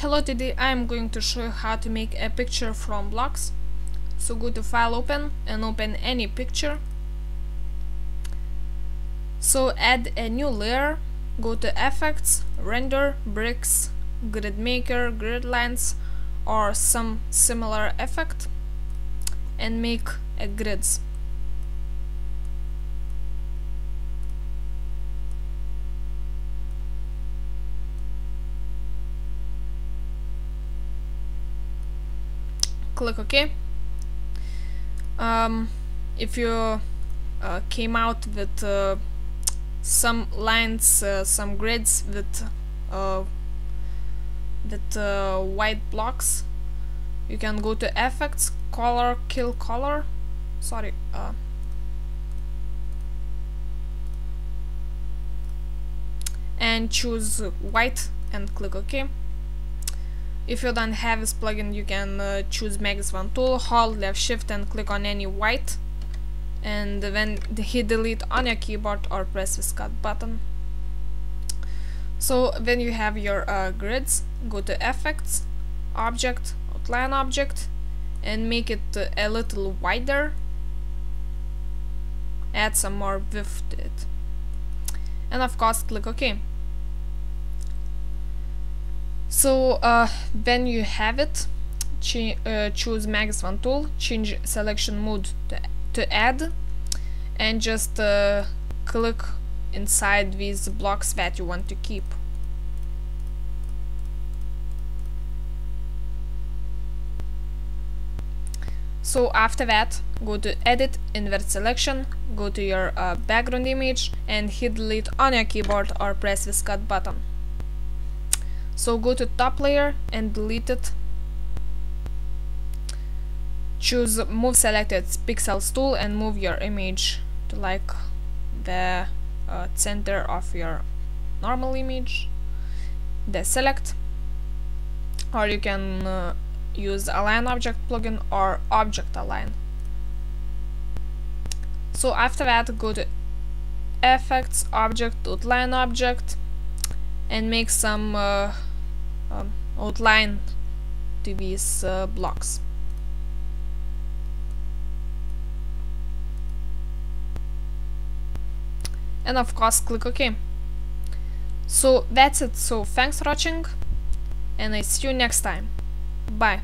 Hello, today I am going to show you how to make a picture from blocks. So go to file open and open any picture. So add a new layer, go to effects, render, bricks, grid maker, grid lines or some similar effect and make a grids. Click OK. Um, if you uh, came out with uh, some lines, uh, some grids with uh, with uh, white blocks, you can go to Effects, Color, Kill Color. Sorry. Uh, and choose white and click OK. If you don't have this plugin, you can uh, choose Wand tool, hold left shift and click on any white and then hit delete on your keyboard or press this cut button. So when you have your uh, grids, go to effects, object, outline object and make it uh, a little wider. Add some more width to it. And of course click OK. So uh, when you have it, uh, choose Magic Wand tool, change selection mode to, to add, and just uh, click inside these blocks that you want to keep. So after that, go to edit, invert selection, go to your uh, background image and hit delete on your keyboard or press the cut button. So go to top layer and delete it. Choose move selected pixels tool and move your image to like the uh, center of your normal image. Deselect or you can uh, use align object plugin or object align. So after that go to effects object outline object and make some uh, um, outline to these uh, blocks. And of course click OK. So that's it. So thanks for watching and I see you next time. Bye.